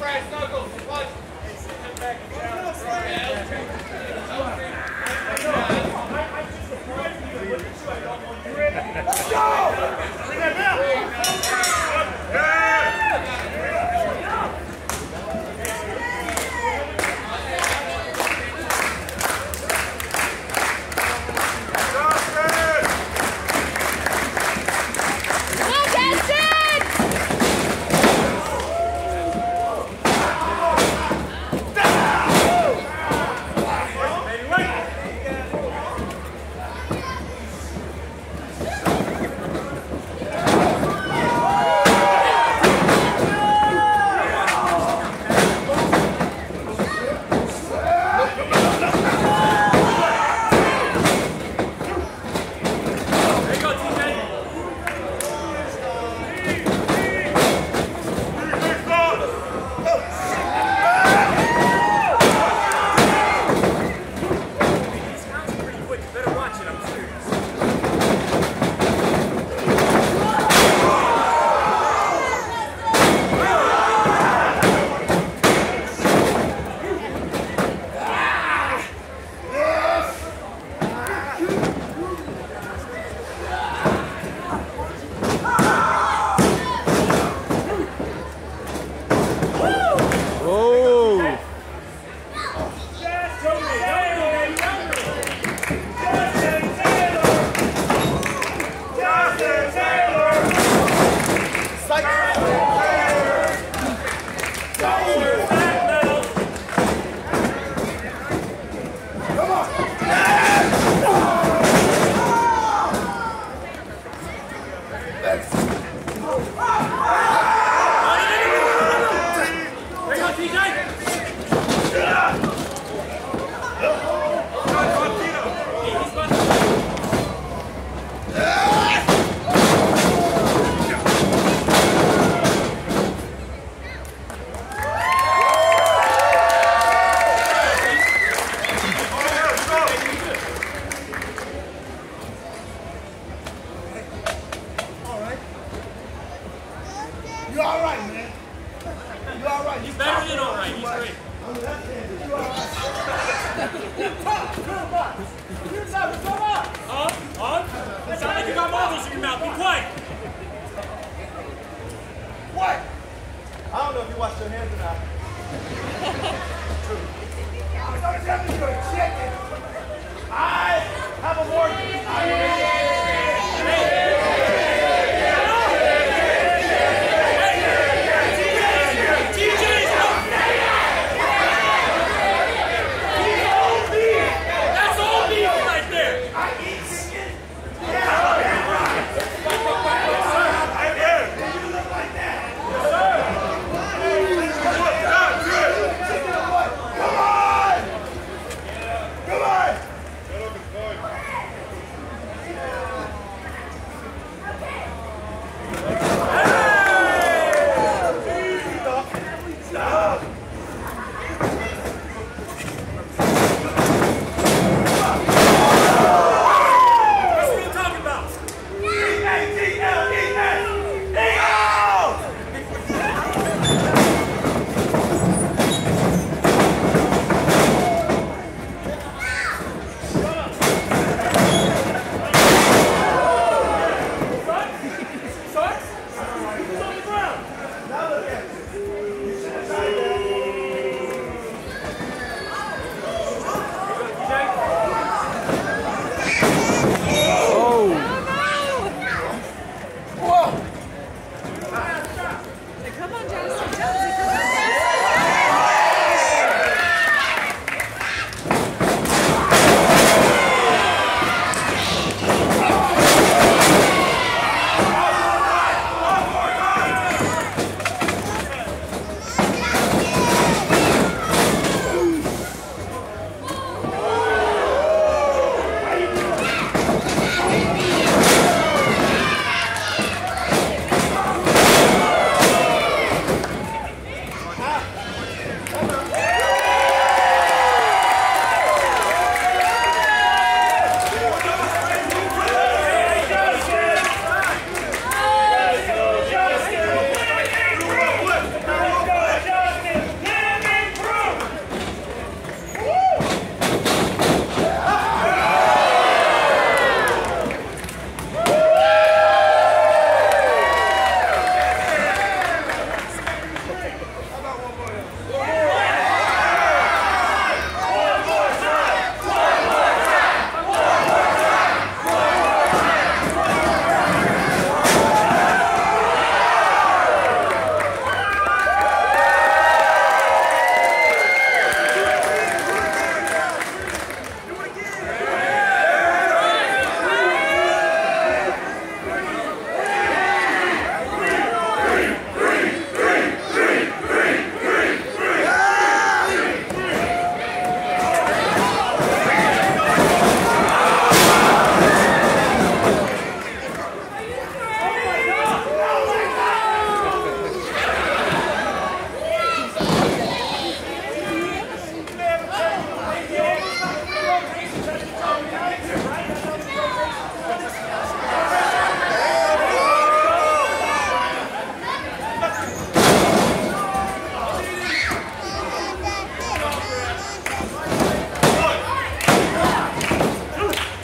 Yes, sir.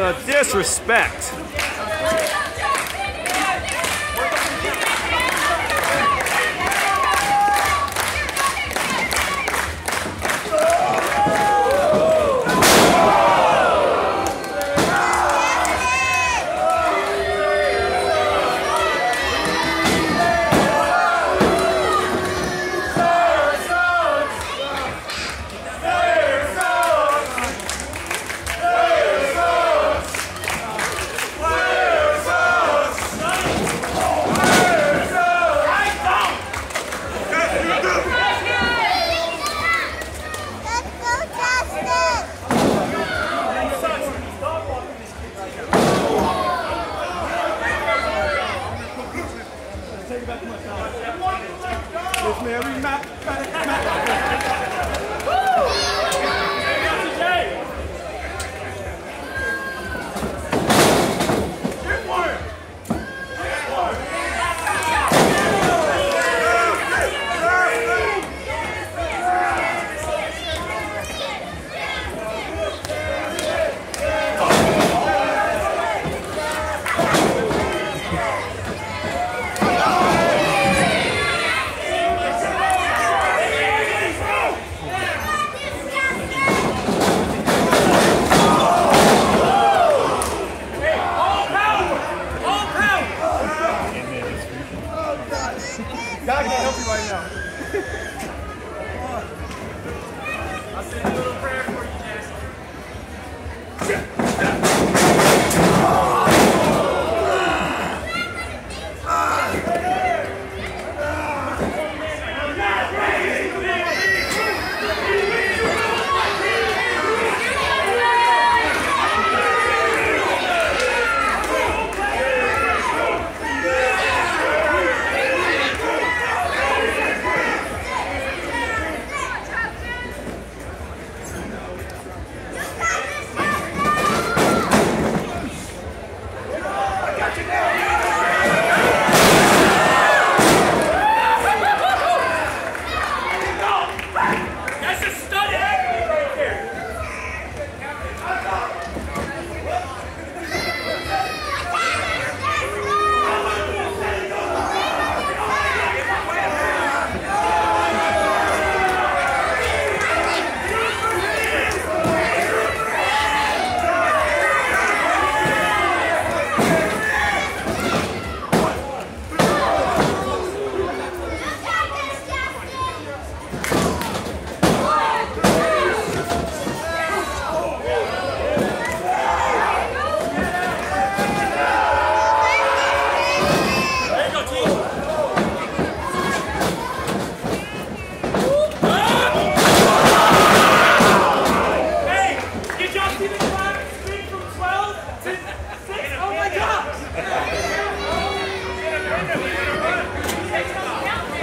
The disrespect. God can't help you right now.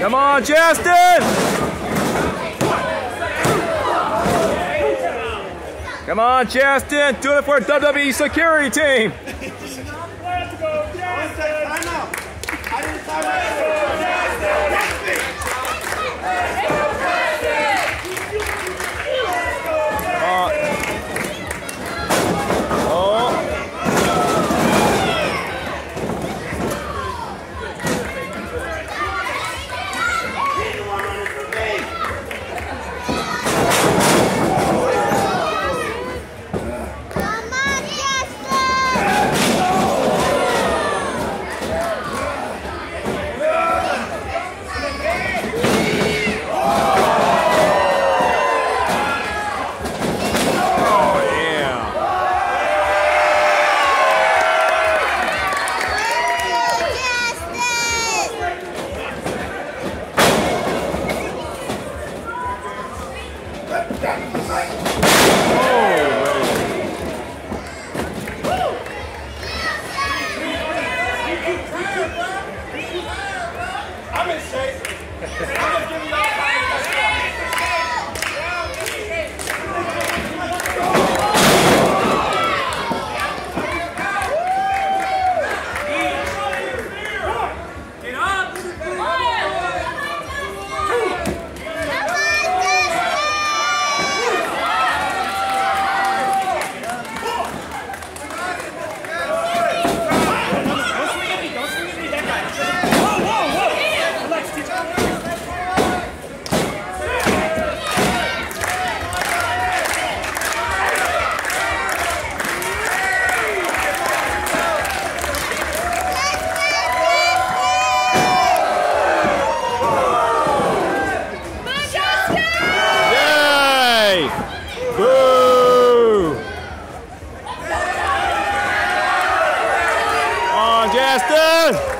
Come on, Justin! Come on, Justin! Doing it for WWE security team! Chester!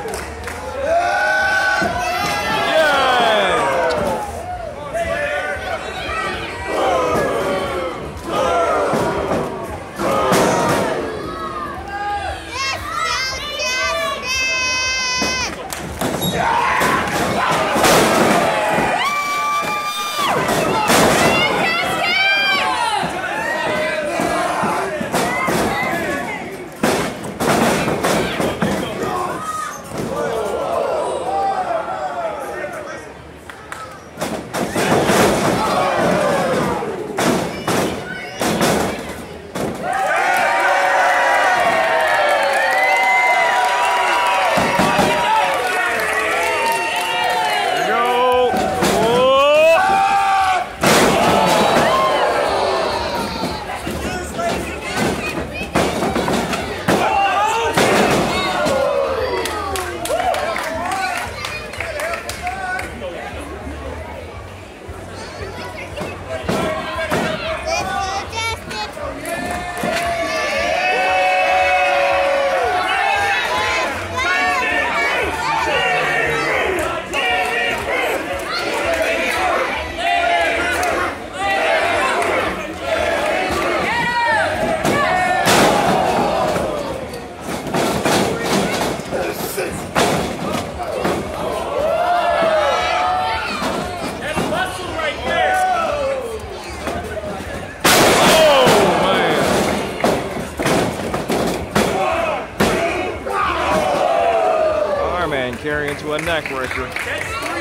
Into a neck breaker.